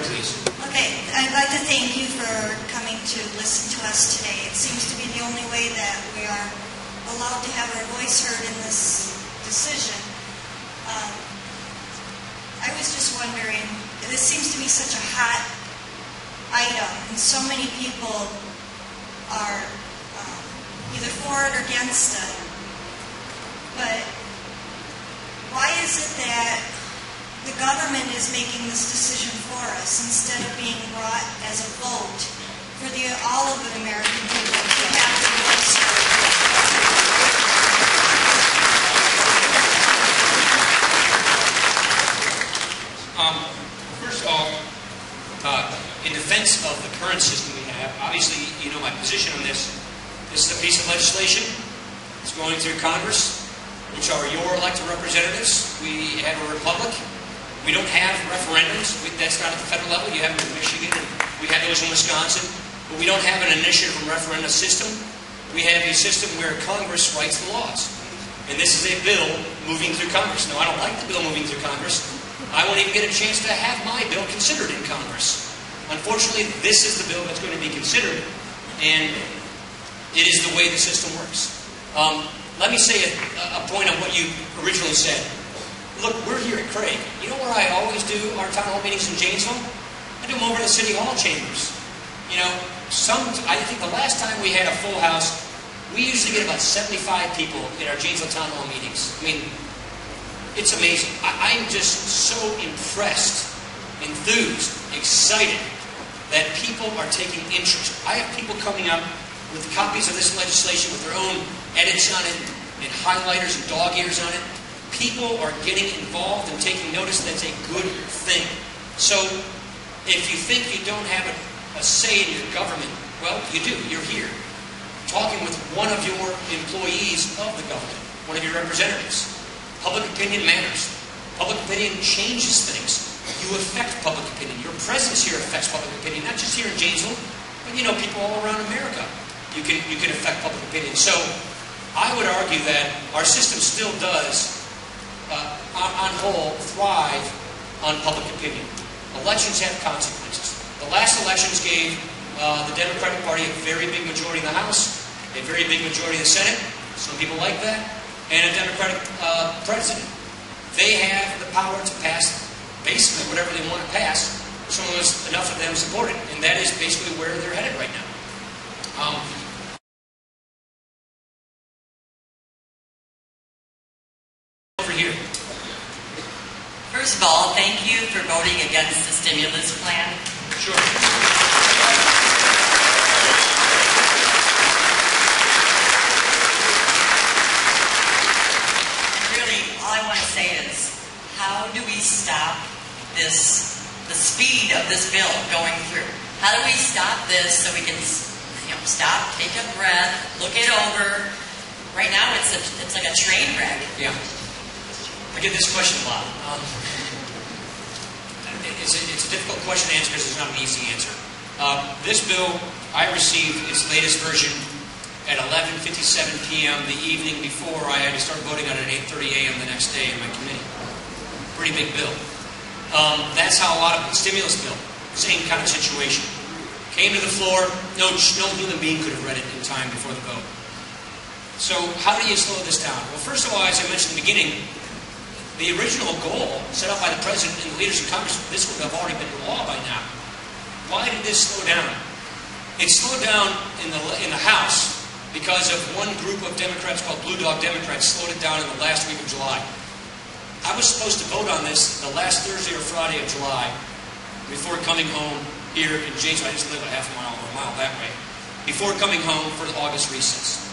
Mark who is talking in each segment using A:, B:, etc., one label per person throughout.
A: please.
B: Okay, I'd like to thank you for coming to listen to us today. It seems to be the only way that we are allowed to have our voice heard in this decision. Um, I was just wondering, this seems to be such a hot item, and so many people are um, either for it or against it. But why is it that the government is making this decision for us instead of being brought as a vote for the all of the American people to have their voice?
A: Um, first of all, uh, in defense of the current system we have, obviously you know my position on this. This is a piece of legislation. It's going through Congress, which are your elected representatives. We have a republic. We don't have referendums. We, that's not at the federal level. You have them in Michigan, and we have those in Wisconsin. But we don't have an initiative and referendum system. We have a system where Congress writes the laws. And this is a bill moving through Congress. Now, I don't like the bill moving through Congress. I won't even get a chance to have my bill considered in Congress. Unfortunately, this is the bill that's going to be considered, and it is the way the system works. Um, let me say a, a point on what you originally said. Look, we're here at Craig. You know where I always do our town hall meetings in Janesville? I do them over in the City Hall chambers. You know, some. I think the last time we had a full house, we usually get about 75 people in our Janesville town hall meetings. I mean, it's amazing. I, I'm just so impressed, enthused, excited that people are taking interest. I have people coming up with copies of this legislation with their own edits on it and highlighters and dog ears on it. People are getting involved and taking notice that's a good thing. So if you think you don't have a, a say in your government, well, you do. You're here. Talking with one of your employees of the government, one of your representatives. Public opinion matters. Public opinion changes things. You affect public opinion. Your presence here affects public opinion, not just here in Janesville, but you know, people all around America. You can you can affect public opinion. So I would argue that our system still does, uh, on, whole, thrive on public opinion. Elections have consequences. The last elections gave uh, the Democratic Party a very big majority in the House, a very big majority in the Senate. Some people like that and a Democratic uh, president. They have the power to pass basically whatever they want to pass, as long as enough of them support it. And that is basically where they're headed right now. Um, here.
C: First of all, thank you for voting against the stimulus plan.
A: Sure.
C: Really, all I want to say is, how do we stop this, the speed of this bill going through? How do we stop this so we can, you know, stop, take a breath, look it over? Right now, it's a, it's like a train wreck.
A: Yeah. I get this question a lot. Um, it's, a, it's a difficult question to answer because there's not an easy answer. Uh, this bill, I received its latest version at 11:57 p.m. the evening before I had to start voting on it at 8:30 a.m. the next day in my committee. Pretty big bill. Um, that's how a lot of stimulus bill, same kind of situation. Came to the floor, no, no human being could have read it in time before the vote. So how do you slow this down? Well, first of all, as I mentioned in the beginning, the original goal set up by the president and the leaders in Congress, this would have already been law by now. Why did this slow down? It slowed down in the in the House because of one group of Democrats called Blue Dog Democrats slowed it down in the last week of July. I was supposed to vote on this the last Thursday or Friday of July before coming home here in Janesville. I just live a half a mile or a mile that way. Before coming home for the August recess.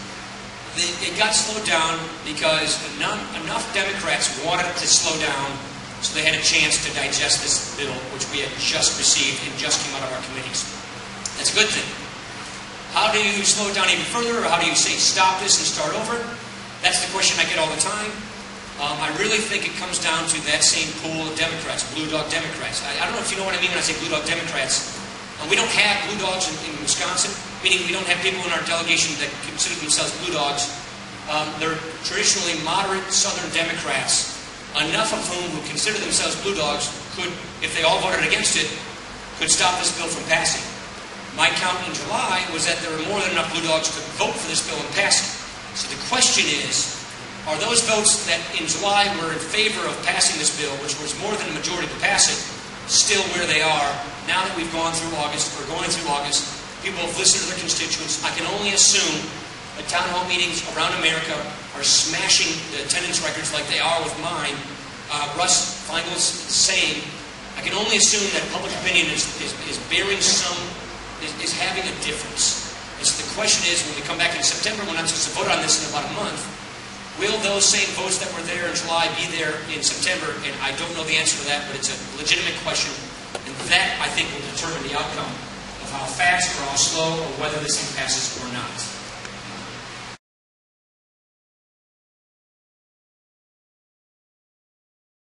A: It got slowed down because enough, enough Democrats wanted to slow down so they had a chance to digest this bill, which we had just received and just came out of our committees. That's a good thing. How do you slow it down even further, or how do you say stop this and start over? That's the question I get all the time. Um, I really think it comes down to that same pool of Democrats, blue dog Democrats. I, I don't know if you know what I mean when I say blue dog Democrats. We don't have blue dogs in, in Wisconsin, meaning we don't have people in our delegation that consider themselves blue dogs. Um, they're traditionally moderate Southern Democrats, enough of whom who consider themselves blue dogs could, if they all voted against it, could stop this bill from passing. My count in July was that there were more than enough Blue Dogs to vote for this bill and pass it. So the question is, are those votes that in July were in favor of passing this bill, which was more than a majority to pass it, still where they are now that we've gone through August, or going through August, people have listened to their constituents. I can only assume that town hall meetings around America are smashing the attendance records like they are with mine. Uh, Russ Feingold's saying, I can only assume that public opinion is, is, is bearing some, is, is having a difference. And so the question is, when we come back in September, when I'm supposed to vote on this in about a month, will those same votes that were there in July be there in September? And I don't know the answer to that, but it's a legitimate question. And that, I think, will determine the outcome of how fast or how slow or whether this thing passes or not.